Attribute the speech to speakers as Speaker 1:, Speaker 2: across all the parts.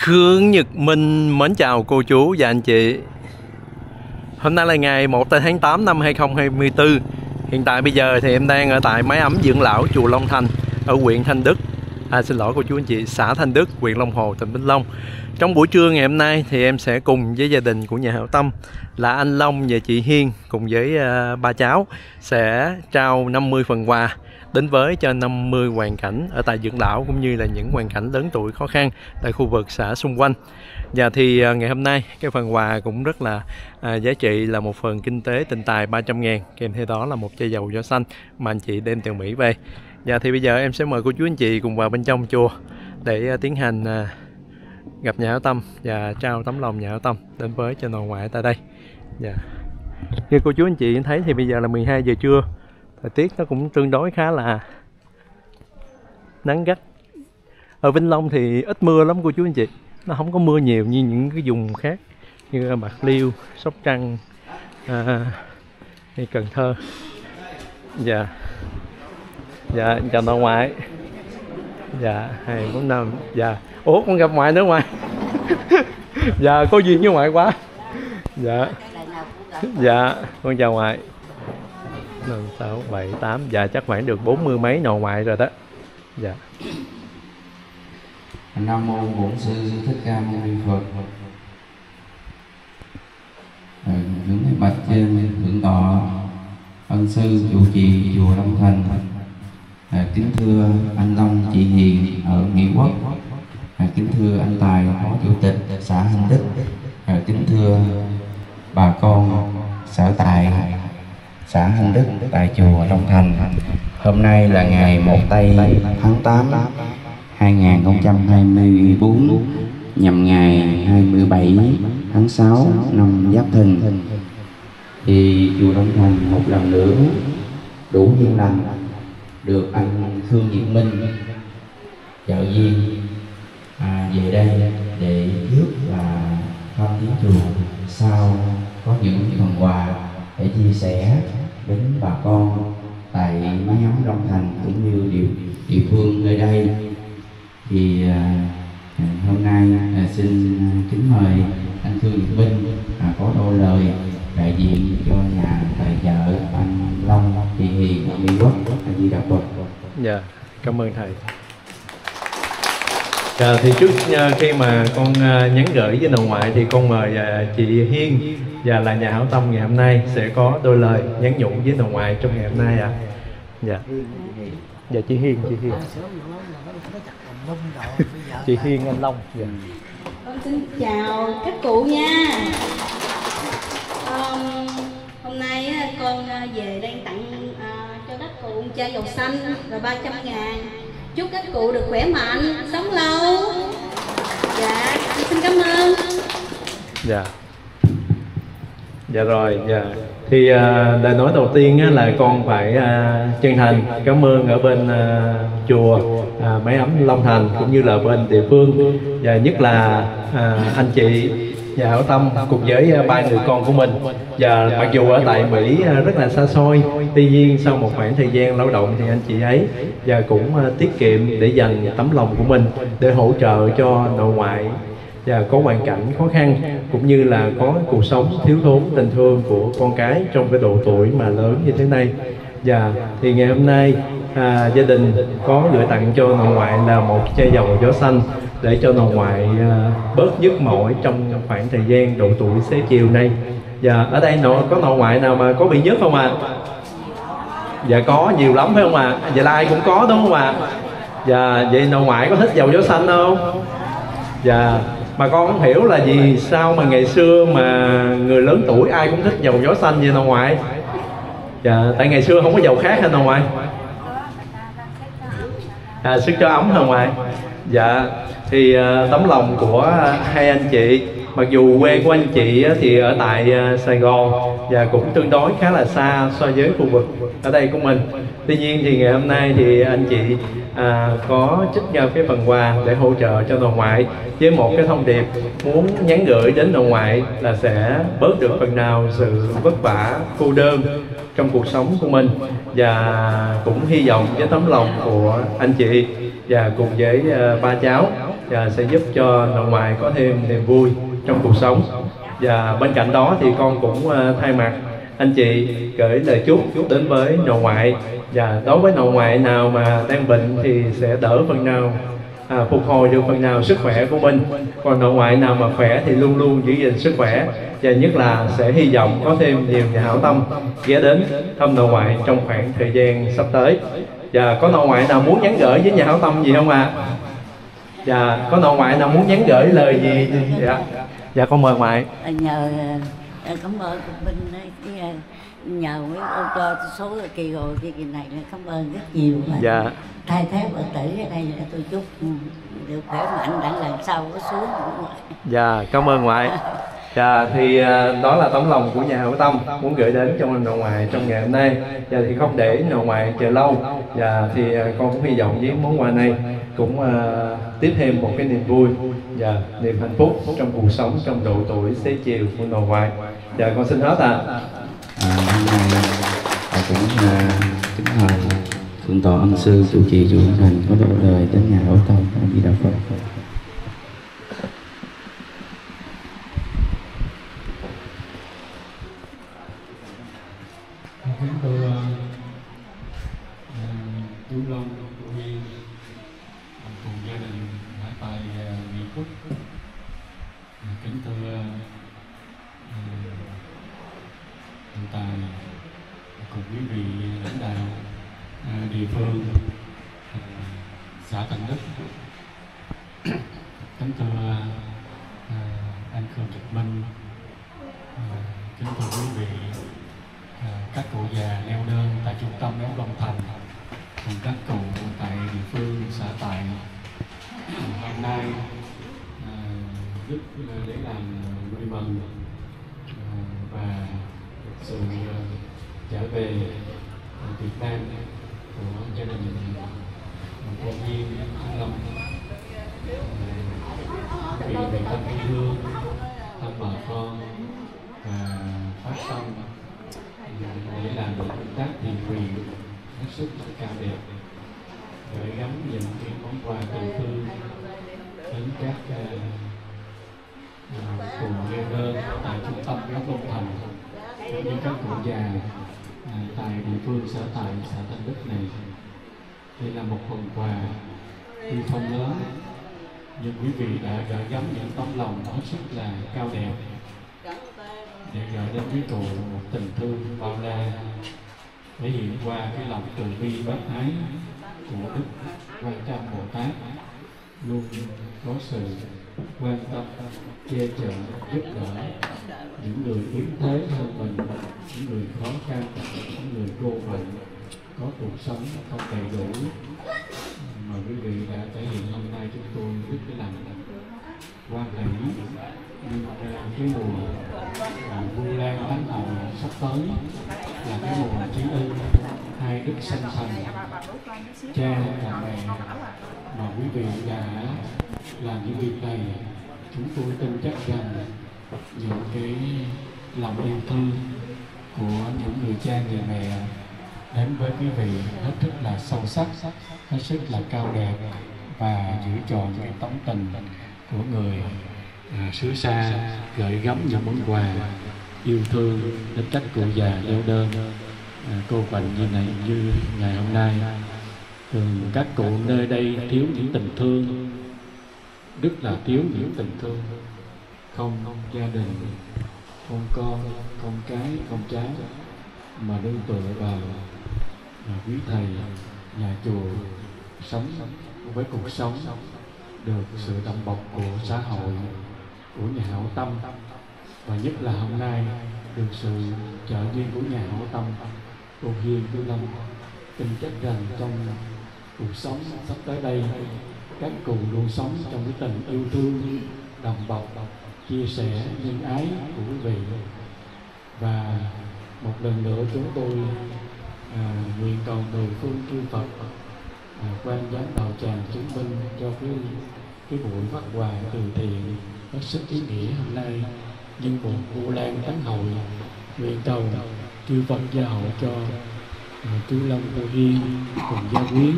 Speaker 1: Khương Nhật Minh mến chào cô chú và anh chị. Hôm nay là ngày 1 tháng 8 năm 2024 Hiện tại bây giờ thì em đang ở tại máy ấm dưỡng lão chùa Long Thành Ở huyện Thanh Đức. À xin lỗi cô chú anh chị, xã Thanh Đức, huyện Long Hồ, tỉnh Vĩnh Long. Trong buổi trưa ngày hôm nay thì em sẽ cùng với gia đình của nhà hảo tâm Là anh Long và chị Hiên cùng với uh, ba cháu Sẽ trao 50 phần quà đến với cho 50 hoàn cảnh ở tại dưỡng lão cũng như là những hoàn cảnh lớn tuổi khó khăn tại khu vực xã xung quanh. Và thì à, ngày hôm nay cái phần quà cũng rất là à, giá trị là một phần kinh tế tình tài 300 ngàn. Kèm theo đó là một chai dầu gió xanh mà anh chị đem từ Mỹ về. Và thì bây giờ em sẽ mời cô chú anh chị cùng vào bên trong chùa để à, tiến hành à, gặp nhà hảo tâm và trao tấm lòng nhà hảo tâm đến với cho nội ngoại tại đây. Dạ. như cô chú anh chị thấy thì bây giờ là 12 giờ trưa thời tiết nó cũng tương đối khá là nắng gắt. Ở Vĩnh Long thì ít mưa lắm cô chú anh chị. Nó không có mưa nhiều như những cái vùng khác như Bạc Liêu, Sóc Trăng à, hay Cần Thơ. Dạ. Dạ chào nội ngoại. Dạ hai bốn năm dạ. Ủa con gặp ngoại nữa ngoại. Dạ có duyên với ngoại quá. Dạ. Dạ con chào ngoại năm sáu bảy tám. Dạ chắc khoảng được bốn mươi mấy nội ngoại rồi đó. Dạ.
Speaker 2: Nam mô bổn sư thích ca mâu ni phật. Những cái bạch trên thượng tọa ân sư chủ trì chùa long thành. À, kính thưa anh long chị hiền ở mỹ quốc. À, kính thưa anh tài phó chủ tịch xã Hành đức. À, kính thưa bà con sở Tài xã Hưng Đức tại chùa Long Thành. Hôm nay là ngày 1 tây tháng 8 2024 nhằm ngày 27 tháng 6 năm Giáp Thìn. Thì chùa Long Thành một lần nữa đủ duyên lành được anh Khương Diệt Minh trợ duyên à, về đây để giúp và thăm viếng chùa sau có những phần quà để chia sẻ đến bà con tại mái ấm Long Thành cũng như địa, địa phương nơi đây thì à, à hôm nay à, xin à, kính mời anh Thương Việt Minh à, có đôi lời đại diện cho nhà tài trợ anh Long Thị Hiền Mỹ Quốc Di Đà Phật.
Speaker 1: Dạ, cảm ơn thầy. À, thì trước ờ, khi mà con ờ, nhắn gửi với nội ngoại thì con mời ờ, chị Hiên và là nhà hảo tâm ngày hôm nay sẽ có đôi lời nhắn nhủ với nội ngoại trong ngày hôm nay ạ. À. Dạ. Dạ chị Hiên, chị Hiên. chị Hiên anh Long. Dạ.
Speaker 3: Con xin chào các cụ nha. Um, hôm nay con về đang tặng uh, cho các cụ chai dầu xanh là 300 ngàn. Chúc các cụ được khỏe mạnh, sống lâu. Dạ, xin cảm ơn.
Speaker 1: Dạ dạ rồi dạ thì à, lời nói đầu tiên á, là con phải à, chân thành cảm ơn ở bên à, chùa à, máy ấm long thành cũng như là bên địa phương và nhất là à, anh chị và hảo tâm cùng với ờ, ba người con của mình. Và mặc dù ở tại mỹ ờ, rất là xa xôi tuy nhiên sau một khoảng thời gian lao động thì anh chị ấy và cũng ờ, tiết kiệm để dành tấm lòng của mình để hỗ trợ cho nội ngoại và có hoàn cảnh khó khăn cũng như là có cuộc sống thiếu thốn tình thương của con cái trong cái độ tuổi mà lớn như thế này. Và thì ngày hôm nay à, gia đình có gửi tặng cho nội ngoại là một chai dầu gió xanh để cho nội ngoại à, bớt nhức mỏi trong khoảng thời gian độ tuổi xế chiều nay Dạ, ở đây nội có nội ngoại nào mà có bị nhức không ạ à? dạ có nhiều lắm phải không ạ à? Dạ là ai cũng có đúng không ạ à? dạ vậy nội ngoại có thích dầu gió xanh không dạ mà con không hiểu là vì sao mà ngày xưa mà người lớn tuổi ai cũng thích dầu gió xanh vậy nội ngoại dạ tại ngày xưa không có dầu khác hả nội ngoại à sức cho ấm hả ngoại dạ thì ờ, tấm lòng của hai anh chị mặc dù quê của anh chị thì ở tại ờ, Sài Gòn và cũng tương đối khá là xa so với khu vực ở đây của mình. Tuy nhiên thì ngày hôm nay thì anh chị à, có trích ra cái phần quà để hỗ trợ cho nội ngoại với một cái thông điệp muốn nhắn gửi đến nội ngoại là sẽ bớt được phần nào sự vất vả cô đơn trong cuộc sống của mình. Và cũng hy vọng với tấm lòng của anh chị và cùng với uh, ba cháu và sẽ giúp cho nội ngoại có thêm niềm vui trong cuộc sống. Và bên cạnh đó thì con cũng ờ, thay mặt anh chị gửi lời chúc đến với nội ngoại. Và đối với nội ngoại nào mà đang bệnh thì sẽ đỡ phần nào à, phục hồi được phần nào sức khỏe của mình. Còn nội ngoại nào mà khỏe thì luôn luôn giữ gìn sức khỏe. Và nhất là sẽ hy vọng có thêm nhiều nhà hảo tâm ghé đến thăm nội ngoại trong khoảng thời gian sắp tới. Và có nội ngoại nào muốn nhắn gửi với nhà hảo tâm gì không ạ? à? Dạ có nội ngoại nào muốn nhắn gửi lời gì dạ dạ con mời ngoại
Speaker 4: À, nhờ à, cảm ơn cục binh cái, à, nhờ mấy ô cho số kỳ rồi cái kỳ này là cảm ơn rất nhiều và
Speaker 1: dạ
Speaker 4: thay thế phật tử ở đây là tôi chúc ừ, được khỏe mạnh đặng lần sau có xuống.
Speaker 1: Dạ, cảm ơn ngoại. Dạ, thì đó là tấm lòng của nhà hảo tâm muốn gửi đến cho nội ngoại trong ngày hôm nay. Dạ, thì không để nội ngoại chờ lâu. Dạ, thì con cũng hy vọng với món quà này cũng uh, tiếp thêm một cái niềm vui và niềm hạnh phúc trong cuộc sống trong độ tuổi xế chiều của nội ngoại. Dạ, con xin hết ạ. À.
Speaker 2: À, hôm nay à, cũng à, kính mời thượng tọa ân sư chủ trì chủ thành có độ đời đến nhà hậu tâm a di đà phật
Speaker 5: giúp à, để làm vui mừng à, và sự à, trở về Việt Nam của gia đình cô Duyên Thăng Long vì về thăm quê hương thăm bà con và phát tâm để làm được công tác thiện nguyện hết sức cao đẹp gửi gắm những cái món quà tình thương đến các uh, cùng nêu đơn tại trung tâm giáo long thành cũng như các cụ già à, tại địa phương sở tại xã Thanh Đức này. Đây là một phần quà tuy không lớn nhưng quý vị đã gửi gắm những tấm lòng hết sức là cao đẹp. Để gửi đến quý cụ một tình thương bao la. Thể hiện qua cái lòng từ bi bác ái của đức quan trọng bồ tát. Luôn có sự quan tâm, che chở, giúp đỡ những người yếu thế hơn mình, những người khó khăn, những người cô bệnh, có cuộc sống không đầy đủ. Mà quý vị đã thể hiện hôm nay chúng tôi rất cái lòng quan hệ nhưng cái mùa à, vu lan thánh hậu sắp tới, là cái mùa trí ân, hai đức sanh thành, cha và mẹ. Mà quý vị đã làm những việc này chúng tôi tin chắc rằng những cái lòng yêu thương của những người cha người mẹ đến với quý vị hết sức là sâu sắc hết sức là cao đẹp và giữ tròn cái tấm tình của người à, xứ xa gửi gắm những món quà yêu thương đến các cụ già neo đơn à, cô bệnh như này như ngày hôm nay. Thường các cụ nơi đây thiếu những tình thương đức là thiếu những tình thương. Không không gia đình không con không cái không cháu mà nương tựa vào à, quý thầy nhà chùa sống với cuộc sống được sự đậm bọc của xã hội của nhà hảo tâm. Và nhất là hôm nay được sự trợ duyên của nhà hảo tâm cô Hiền Tư Lâm tin chắc rằng trong cuộc sống sắp tới đây các cụ luôn sống trong cái tình yêu thương đầm bọc chia sẻ nhân ái của quý vị. Và một lần nữa chúng tôi à, nguyện cầu mười phương chư Phật à, quan giám đạo tràng chứng minh cho cái cái buổi phát quà từ thiện hết sức ý nghĩa hôm nay. Nhưng một vu lan tấn hội nguyện cầu chư Phật gia hộ cho tư Long cô Hiên cùng gia quyến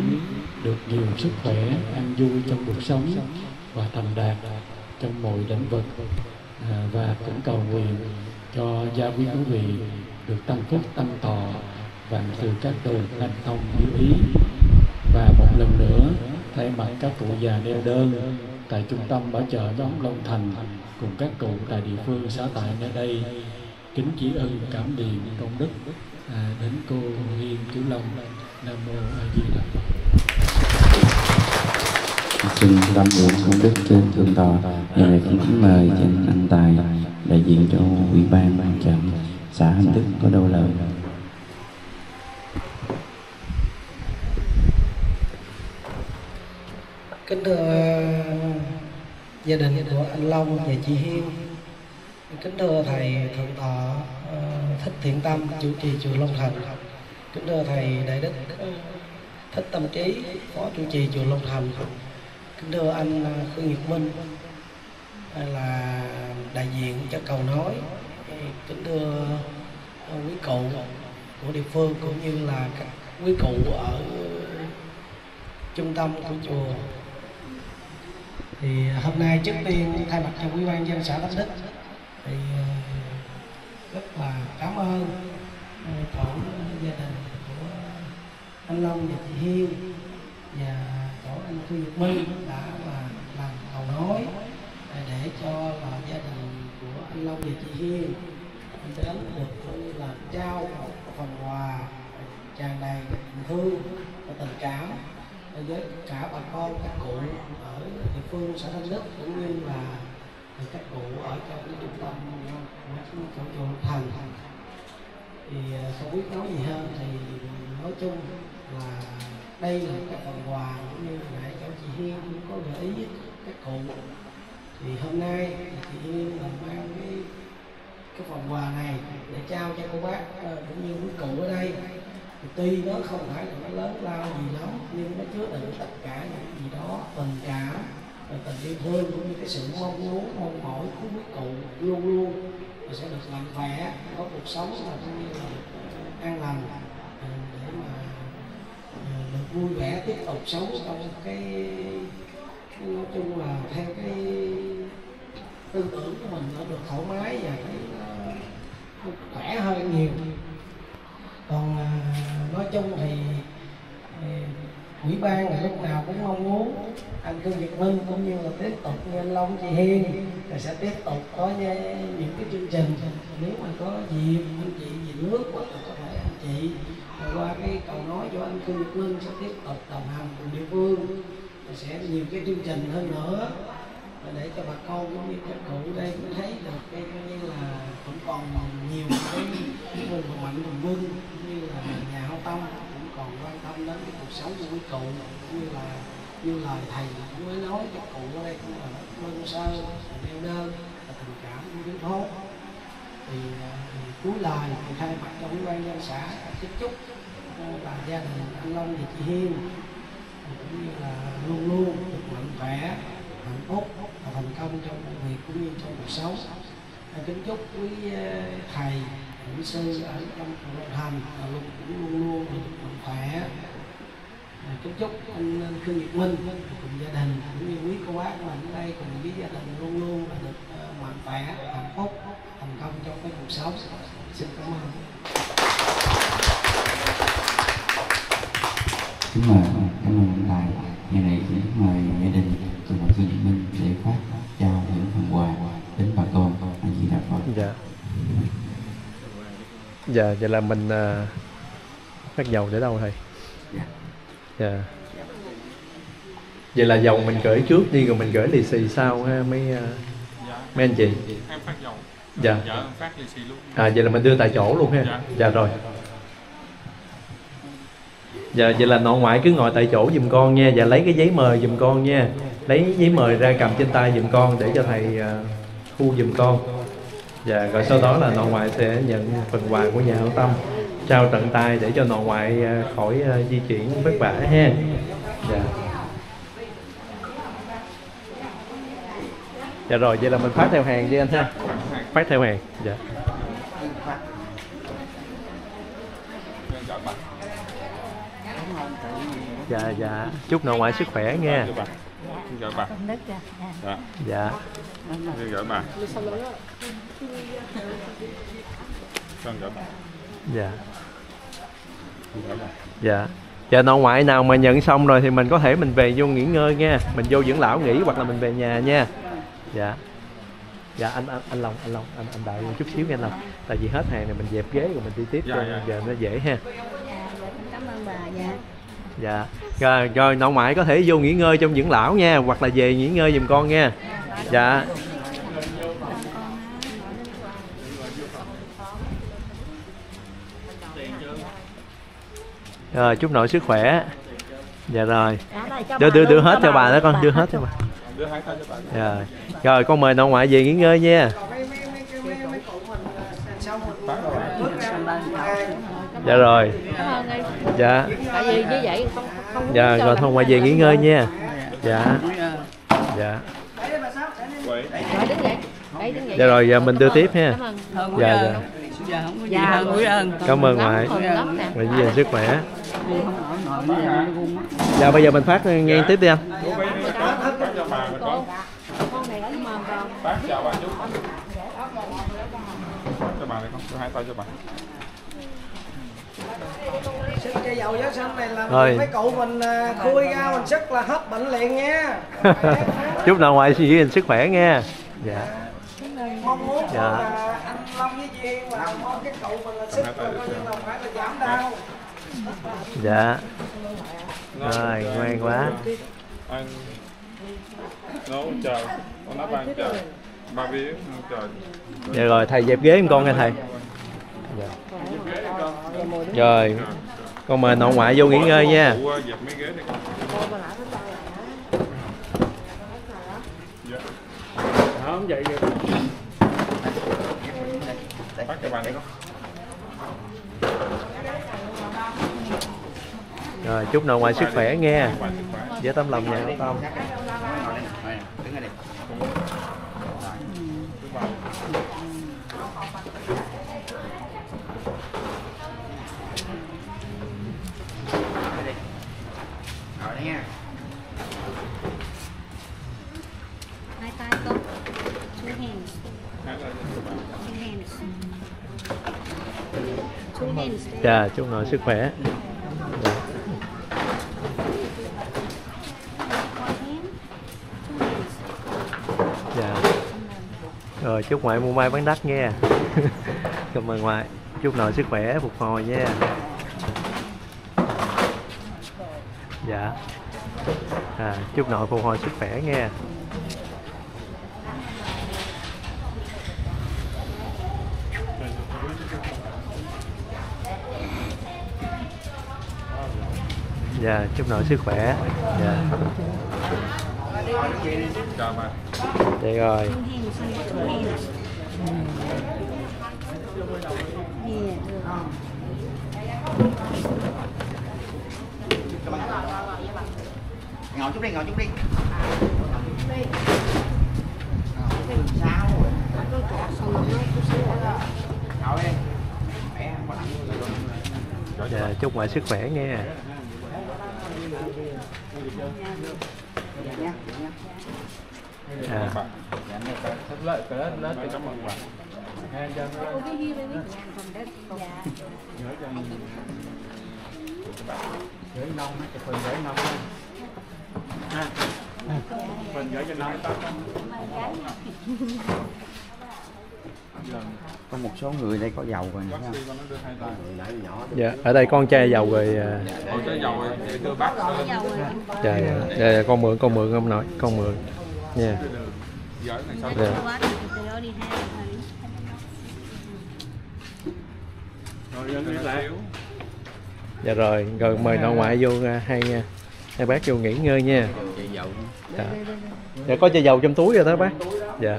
Speaker 5: được nhiều sức khỏe an vui trong cuộc sống và thành đạt trong mọi lĩnh vực. À, và cũng cầu nguyện cho gia quý quý vị được tăng phúc tăng tọa và từ các đường thành thông như ý. Và một lần nữa thay mặt các cụ già neo đơn tại trung tâm bảo trợ nhóm Long Thành cùng các cụ tại địa phương xã tại nơi đây kính chỉ ân cảm điện công đức à, đến cô Hiên Cứu Long Nam mô A Di Đà Phật.
Speaker 2: xin tâm nguyện công đức trên thượng tọa giờ này cũng kính mời trên anh tài đại diện cho ủy ban ban trận xã Hành Đức có đâu lời
Speaker 6: kính thưa gia đình của anh Long và chị Hiên kính thưa thầy, thượng tọa ờ, thích thiện tâm, chủ trì chùa Long Thành. Kính thưa thầy đại đức. Thích tâm trí, phó chủ trì chùa Long Thành. Kính thưa anh ờ, Khương Nhật Minh là đại diện cho cầu nói kính thưa ờ, quý cụ của địa phương cũng như là các quý cụ ở trung tâm của chùa. Thì hôm nay trước tiên thay mặt cho quý ban dân xã Thánh Đức thì ờ, rất là cảm ơn ờ, tổ ờ, gia đình của anh Long và chị Hiên và tổ anh Thư Việt Minh đã là làm cầu nối để cho là gia đình của anh Long và chị Hiên đến được coi là trao một phần quà tràn đầy tình thương và tình cảm với cả bà con các cụ ở địa phương xã Thanh Đức cũng như là các cụ ở trong cái trung tâm ờ, của chỗ chùa Thành thì ờ, không biết nói gì hơn thì nói chung là đây là cái phần quà cũng như nãy cháu chị Hiên cũng có gợi ý các cụ. Thì hôm nay chị Hiên là mang cái cái phần quà này để trao cho cô bác ờ, cũng như quý cụ ở đây. Thì tuy nó không phải là nó lớn lao gì lắm, nhưng nó chứa đựng tất cả những gì đó, tình cảm và tình yêu thương cũng như cái sự mong muốn, mong mỏi của quý cụ luôn luôn và sẽ được mạnh khỏe có cuộc sống và cũng như là an lành à, để mà à, được vui vẻ tiếp tục sống trong cái nói chung là theo cái tư tưởng của mình nó được thoải mái và thấy khỏe hơn nhiều. Còn à, nói chung thì ủy ban là lúc nào cũng mong muốn anh Cương Việt Minh cũng như là tiếp tục như anh Long, chị Hiên là sẽ tiếp tục có những cái chương trình nếu mà có dịp anh chị về nước hoặc là có thể anh chị qua cái cầu nói cho anh Cương Việt Minh sẽ tiếp tục đồng hành cùng địa phương và sẽ nhiều cái chương trình hơn nữa và để cho bà con cũng như các cụ đây cũng thấy được cái coi như là cũng còn nhiều cái vùng mạnh vùng Vương cũng như là nhà hao tâm cũng còn quan tâm đến cái cuộc sống của quý cụ như là như lời thầy mới nói các cụ ở đây cũng là đơn sơ neo đơn và tình cảm của tiếng thốt thì, à, thì cuối lời thì thay mặt cho ủy ban dân xã chúc chúc và gia đình anh Long và chị Hiên cũng như là luôn luôn được mạnh khỏe hạnh phúc và thành công trong công việc cũng như trong cuộc sống. Và kính chúc quý à, thầy quý sư ở trong chùa hành Thành luôn cũng luôn luôn được mạnh khỏe à, kính chúc anh, anh Khương Nhật Minh cùng gia đình cũng như quý cô bác mình ở đây cùng với gia đình luôn luôn là được ờ, mạnh khỏe hạnh phúc thành công trong cái cuộc sống. Xin cảm ơn.
Speaker 2: Kính mời cảm ơn anh tài. Giờ này kính mời gia đình của một Cương Việt Minh để phát trao những phần quà đến bà con. A di đà phật.
Speaker 1: Dạ. Dạ vậy là mình à, phát dầu để đâu thầy dạ. Vậy là dầu mình gửi trước đi rồi mình gửi lì xì sau ha mấy à, mấy anh chị?
Speaker 7: Em phát dầu
Speaker 1: dạ.
Speaker 7: Dạ em phát lì xì luôn.
Speaker 1: À vậy là mình đưa tại chỗ luôn ha?
Speaker 7: Dạ.
Speaker 1: dạ rồi. Dạ vậy là nội ngoại cứ ngồi tại chỗ giùm con nha. Và lấy cái giấy mời giùm con nha. Lấy giấy mời ra cầm trên tay giùm con để cho thầy à, thu giùm con. Và rồi sau đó là nội ngoại sẽ nhận phần quà của nhà hảo tâm trao tận tay để cho nội ngoại à, khỏi à, di chuyển vất vả ha dạ dạ rồi vậy là mình phát theo hàng đi anh ha phát theo hàng dạ dạ dạ chúc nội ngoại sức khỏe nha
Speaker 7: Dạ bà
Speaker 4: ra dạ.
Speaker 7: Dạ.
Speaker 1: dạ
Speaker 7: Xin chào bà. Con chào bà.
Speaker 1: dạ
Speaker 7: chào bà.
Speaker 1: Dạ. Dạ nội ngoại nào mà nhận xong rồi thì mình có thể mình về vô nghỉ ngơi nha. Mình vô dưỡng lão nghỉ hoặc là mình về nhà nha. Dạ. Dạ anh anh anh long anh long anh anh đợi một chút xíu nha anh long. Tại vì hết hàng này mình dẹp ghế rồi mình đi tiếp
Speaker 7: Dạ,
Speaker 1: cho
Speaker 7: dạ.
Speaker 1: giờ nó dễ ha.
Speaker 3: Cảm ơn bà dạ.
Speaker 1: Dạ. Rồi rồi nội ngoại có thể vô nghỉ ngơi trong dưỡng lão nha hoặc là về nghỉ ngơi giùm con nha. Dạ rồi chúc nội sức khỏe. Dạ rồi. Đưa đưa đưa hết cho bà đó con đưa hết cho bà
Speaker 7: Đưa hai tay cho bà.
Speaker 1: rồi rồi con mời nội ngoại về nghỉ ngơi nha.
Speaker 7: Rồi
Speaker 1: dạ rồi. Dạ.
Speaker 8: Tại vì như vậy không không có
Speaker 1: dạ rồi thôi ngoại về nghỉ ngơi nha. Dạ. Dạ.
Speaker 8: Rồi
Speaker 1: dạ rồi giờ mình đưa tiếp ha.
Speaker 8: Cảm ơn.
Speaker 1: dạ dạ.
Speaker 4: Giờ không có gì
Speaker 8: Dạ,
Speaker 4: hơn quý ơn
Speaker 1: cảm ơn ngoại. Rồi giữ gìn sức khỏe dạ bây giờ mình phát nghe tiếp đi anh
Speaker 7: phát, cho bà
Speaker 8: này con.
Speaker 7: Chào bà chú. Cho bà này con. Đưa hai tay cho bà.
Speaker 6: sức cây dầu giá xanh này là
Speaker 1: Rồi.
Speaker 6: mấy cụ mình khui ra mình sức là hết bệnh liền nha
Speaker 1: chúc nào ngoại suy gìn sức khỏe nha dạ
Speaker 6: mong muốn
Speaker 1: Dạ.
Speaker 6: là anh Long với Duyên và mong cái cụ mình là sức rồi coi như là phải là giảm đau
Speaker 1: dạ rồi ngoan quá
Speaker 7: Anh nấu chờ. Con nói ba anh chờ. Ba bía chờ.
Speaker 1: dạ rồi thầy dẹp ghế giùm con nha thầy dạ. rồi con mời nội ngoại vô nghỉ ngơi nha
Speaker 7: Phụ, Dẹp mấy ghế đi con. Dạ.
Speaker 5: không vậy được
Speaker 7: Phát cho bà này con.
Speaker 1: Rồi chúc nội ngoại sức khỏe
Speaker 7: khỏe.
Speaker 1: với tấm lòng nhà tâm. Dạ chúc nội sức khỏe dạ. dạ rồi chúc ngoại mua may bán đắt nha. Cảm ơn ngoại. Chúc nội sức khỏe phục hồi nha. Dạ. À, chúc nội phục hồi sức khỏe nha. Dạ chúc nội sức khỏe. Dạ. Vậy rồi
Speaker 2: Ngồi chút đi, ngồi chút đi. Sao? Ngồi đi. Mẹ không có lạnh.
Speaker 1: dạ nông ngoại sức khỏe nha à,
Speaker 7: Bà. Nói cảm ơn lần
Speaker 2: có một số người đây có dầu rồi nè.
Speaker 7: Bác sĩ con nó đưa hai tay.
Speaker 1: dạ ở đây con chai dầu rồi à, dạ, dạ, dạ, dạ, con mượn con mượn ông nội con mượn nha
Speaker 7: Giỡn này sao?
Speaker 1: dạ.
Speaker 7: xíu.
Speaker 1: dạ rồi rồi mời nội ngoại vô à, hai nha hai bác vô nghỉ ngơi nha dạ. dạ có chai dầu trong túi rồi đó bác dạ dạ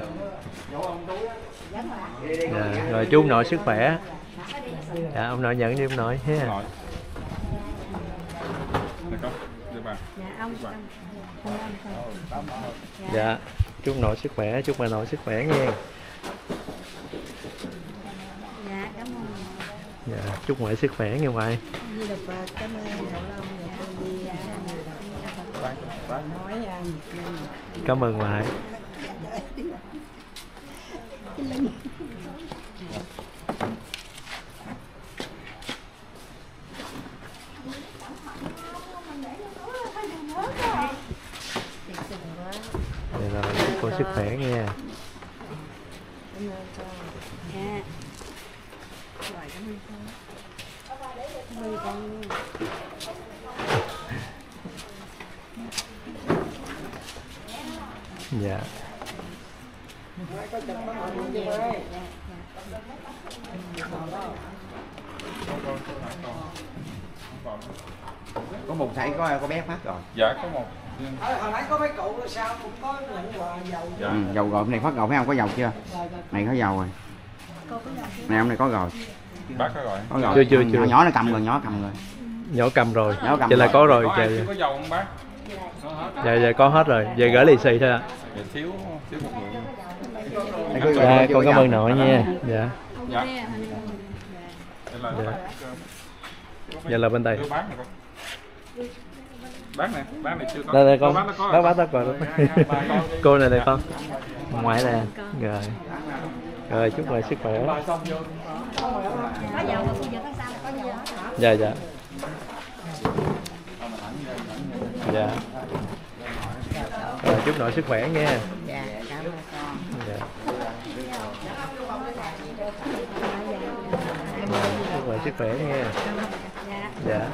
Speaker 1: rồi chú ông nội sức khỏe. Dạ ông nội nhận đi ông nội ha.
Speaker 7: Nội.
Speaker 3: Dạ ông
Speaker 7: Bà.
Speaker 1: dạ chúc nội sức khỏe chúc bà nội sức khỏe nha.
Speaker 3: Dạ cảm ơn.
Speaker 1: Dạ chúc ngoại sức khỏe nha ngoại
Speaker 3: cảm ơn
Speaker 1: ngoại Vậy rồi chúc cô sức khỏe nha
Speaker 3: Dạ.
Speaker 1: Yeah.
Speaker 2: Có một thảy có có bé phát rồi.
Speaker 7: Dạ có một.
Speaker 6: Ờ, hồi nãy có mấy cụ rồi sao cũng có nhận quà dầu
Speaker 7: dạ.
Speaker 2: ừ, dầu rồi này phát gầu phải không? Có dầu chưa? Này có dầu rồi. Này ông này có rồi.
Speaker 7: Bác có gọi
Speaker 2: có rồi.
Speaker 1: Chưa, chưa, chưa.
Speaker 2: nhỏ nó cầm rồi nhỏ cầm rồi.
Speaker 1: Nhỏ cầm rồi.
Speaker 2: Nhỏ cầm
Speaker 1: vậy là
Speaker 2: rồi.
Speaker 1: có rồi
Speaker 7: có
Speaker 1: dạ
Speaker 7: có dầu không bác?
Speaker 1: Dạ dạ có hết rồi. Giờ gửi lì xì thôi ạ.
Speaker 7: Dạ thiếu thiếu một
Speaker 2: dầu,
Speaker 1: dạ con
Speaker 2: có
Speaker 1: cảm ơn nội nha. Dạ.
Speaker 7: Dạ.
Speaker 1: Dạ. Dạ là bên đây.
Speaker 7: bác này con. Bác này chưa có.
Speaker 1: Đây đây con.
Speaker 7: Có
Speaker 1: đó còn
Speaker 7: Rồi, hai, hai, ba con.
Speaker 1: cô này đây con. Ngoại nè. Rồi. Rồi chúc mừng sức khỏe. Dạ dạ. Dạ rồi chúc nội sức khỏe nha
Speaker 4: dạ cảm ơn con
Speaker 1: dạ chúc mừng sức khỏe nha. Dạ.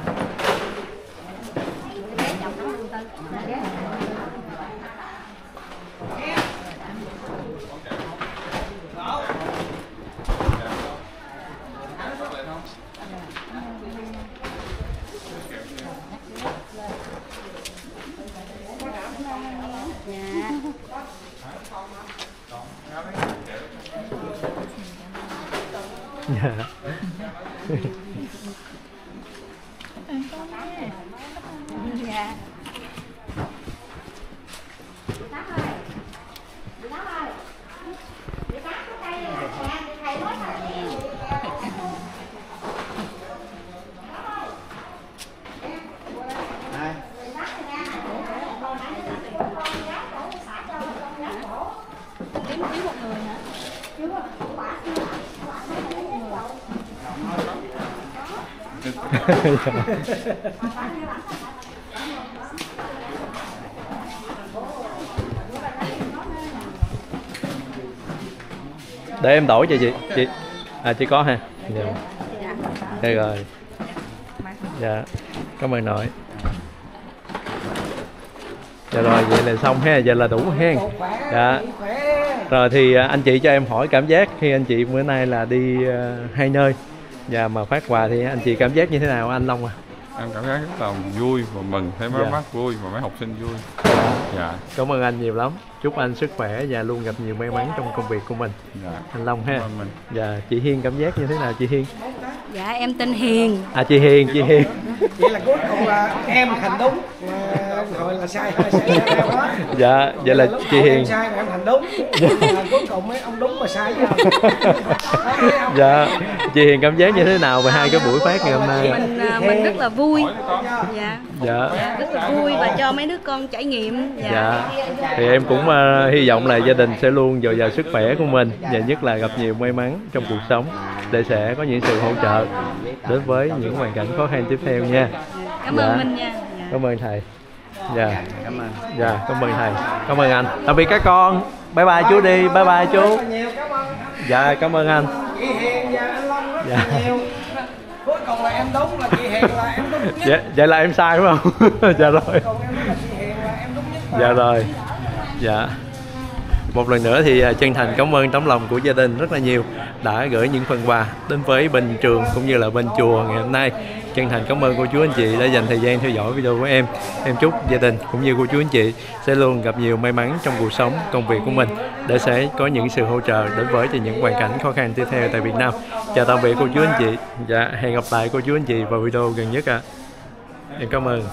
Speaker 1: Dạ
Speaker 2: よし。
Speaker 1: Để em đổi cho chị chị. À chị có ha? Dạ. Đây rồi. Dạ cảm ơn nội. Dạ rồi vậy là xong ha giờ là đủ ha. Dạ. rồi thì à, anh chị cho em hỏi cảm giác khi anh chị bữa nay là đi à, hai nơi và mà phát quà thì anh chị cảm giác như thế nào anh Long à
Speaker 7: em cảm giác rất là vui và mừng thấy mấy
Speaker 1: Dạ.
Speaker 7: bác vui và mấy học sinh vui. Dạ.
Speaker 1: Cảm ơn anh nhiều lắm. Chúc anh sức khỏe và luôn gặp nhiều may mắn trong công việc của mình.
Speaker 7: Dạ.
Speaker 1: Anh Long ha.
Speaker 7: Cảm ơn mình.
Speaker 1: Và chị Hiên cảm giác như thế nào chị Hiên?
Speaker 3: Dạ em tên Hiền.
Speaker 1: À chị Hiền chị Hiền.
Speaker 6: Vậy là cuối cùng là em thành đúng gọi là sai sai sai sai hết
Speaker 1: dạ vậy là
Speaker 6: Lúc
Speaker 1: chị Hiền.
Speaker 6: sai mà em thành đúng. Là cuối cùng mấy ông đúng mà sai với ông
Speaker 1: dạ chị Hiền cảm giác như thế nào về hai cái buổi phát ngày hôm nay?
Speaker 3: Mình à, mình rất là vui.
Speaker 7: Con.
Speaker 3: Dạ.
Speaker 1: Dạ.
Speaker 3: Rất là vui và cho mấy đứa con trải nghiệm.
Speaker 1: Dạ. Thì em cũng ờ, hy vọng là gia đình sẽ luôn dồi dào sức khỏe của mình và nhất là gặp nhiều may mắn trong cuộc sống để sẽ có những sự hỗ trợ đến với những hoàn cảnh khó khăn tiếp theo nha.
Speaker 3: Cảm
Speaker 1: Dạ.
Speaker 3: ơn Minh nha. Dạ.
Speaker 1: cảm ơn thầy dạ.
Speaker 2: Cảm ơn.
Speaker 1: Dạ cảm ơn thầy. Cảm ơn anh. Tạm biệt các con. Bye bye chú đi. Bye bye chú.
Speaker 6: Nhiều. Cảm ơn.
Speaker 1: Dạ cảm ơn anh.
Speaker 6: Chị Hiền và anh Long rất
Speaker 1: Dạ.
Speaker 6: nhiều. Cuối cùng là em đúng là chị Hiền là em đúng nhất.
Speaker 1: Dạ, vậy là em sai đúng không? Dạ rồi.
Speaker 6: Còn em nói là chị Hiền là em đúng nhất.
Speaker 1: Dạ rồi. Dạ. Một lần nữa thì à, chân thành cảm ơn tấm lòng của gia đình rất là nhiều đã gửi những phần quà đến với bên trường cũng như là bên chùa ngày hôm nay chân thành cảm ơn cô chú anh chị đã dành thời gian theo dõi video của em. Em chúc gia đình cũng như cô chú anh chị sẽ luôn gặp nhiều may mắn trong cuộc sống, công việc của mình, để sẽ có những sự hỗ trợ đến với cho những hoàn cảnh khó khăn tiếp theo tại Việt Nam. Chào tạm biệt cô chú anh chị. Dạ hẹn gặp lại cô chú anh chị vào video gần nhất ạ. Em cảm ơn.